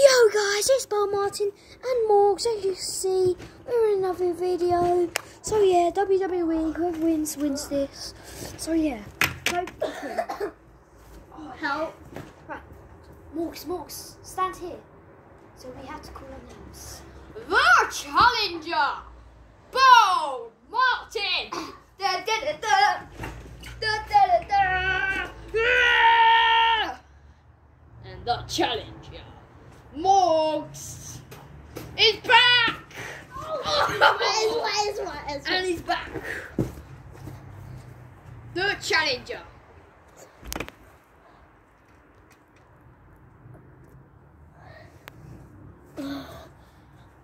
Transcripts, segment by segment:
Yo guys, it's Bo Martin and Morgz. As you see, we're in another video. So yeah, WWE, whoever wins, wins this. So yeah, oh, Help. Right, Morgz, Morgz, stand here. So we have to call our names. The challenger, Bo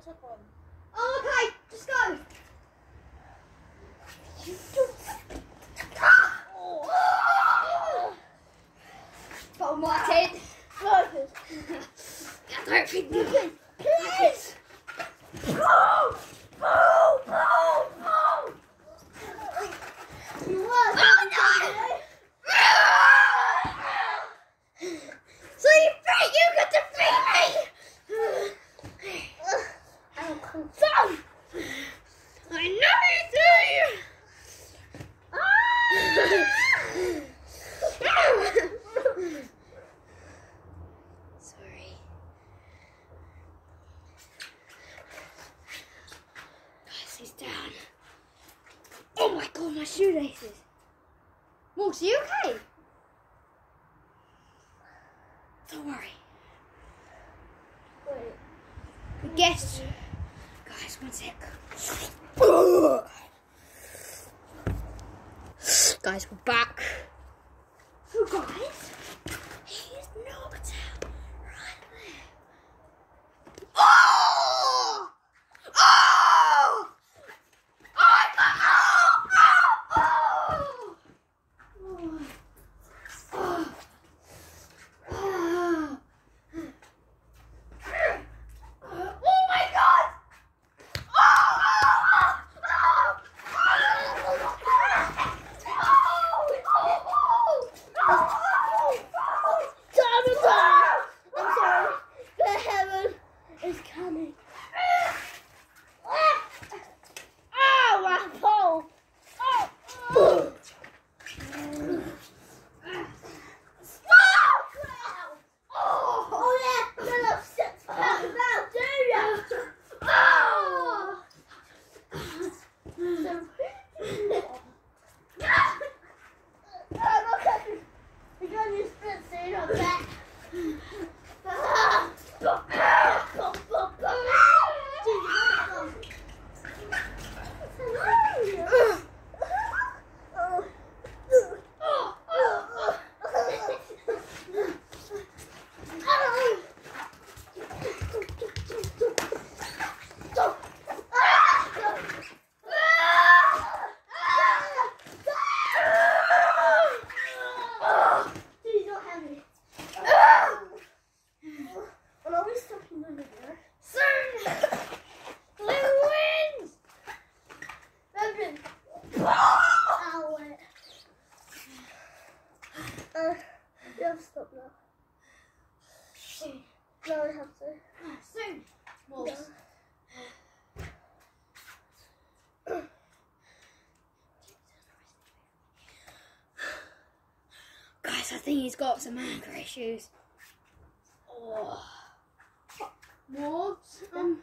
sa phone. shoelaces. Morgz, are you okay? Don't worry. Wait. Guess. Guys, one sec. Guys, we're back. Oh, God. Think he's got some anger issues. Oh. What? I'm,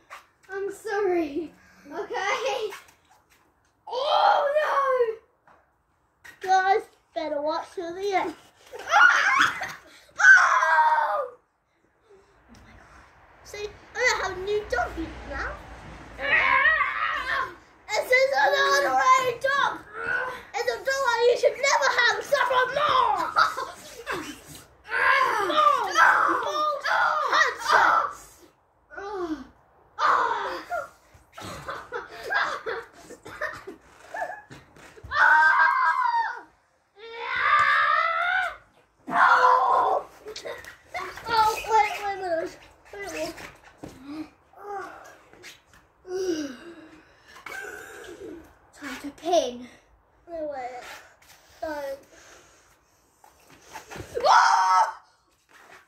I'm sorry. Okay. Oh no! Guys, better watch till the end. no! Oh! Ah! oh See, I have a new dog now. Ah! This is an honorary dog. It's a dog that you should never have except for more. Ah! Handsome. Oh, wait, wait a minute. Wait a minute. Time to pin. Wait, wait. Don't.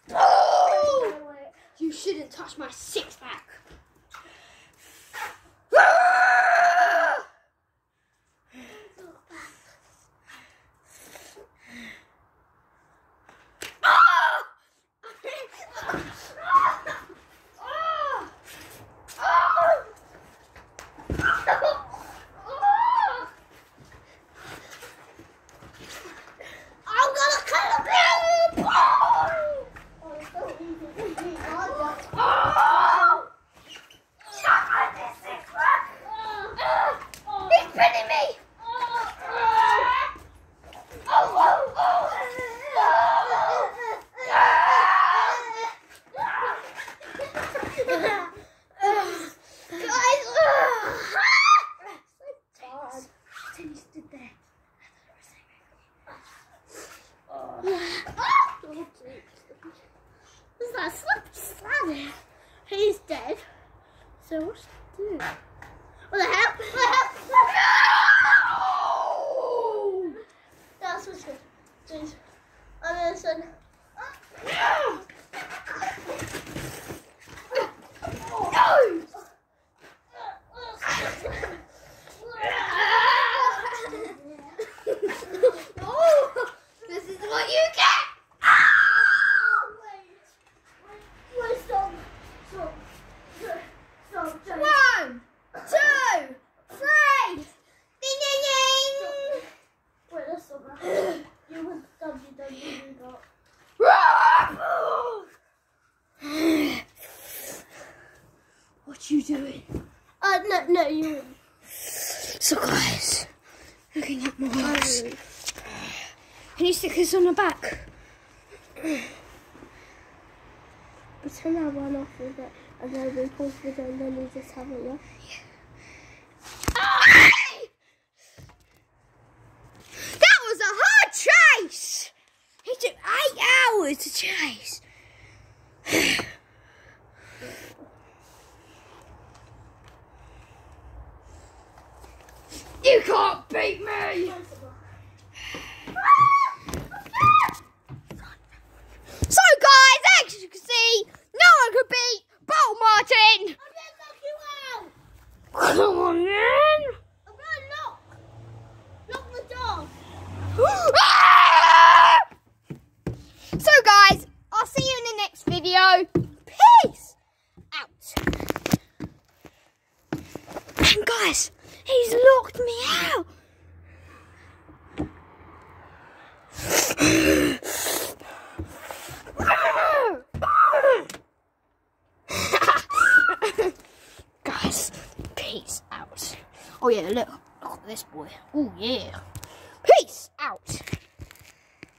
Wait, wait. You shouldn't touch my six pack. I'm gonna cut him Oh, so easy. Oh, He's pinning me! Then he stood there. Is that slip slamming? He's dead. So what's he do? What the hell? What the hell? That's what's Jeez. I'm gonna send. Oh, this is what you get! Wait, stop. Stop. Stop. Stop. One, two, three! Ding, ding, ding! Wait, that's stop. You went WWE got. What you doing? Uh, no, no, you win. So guys, looking at my horse. Can you stick this on the back? Pretend I run off with it and then we pause the video and then we just have it, yeah? That was a hard chase! It took eight hours to chase. You can't beat me! So guys, as you can see, no one could beat Bolt Martin! Come on then! I'm gonna knock! Knock the door! so guys, I'll see you in the next video. Peace out. And guys, he's locked me out. guys, peace out. Oh yeah, look, look at this boy. Oh yeah.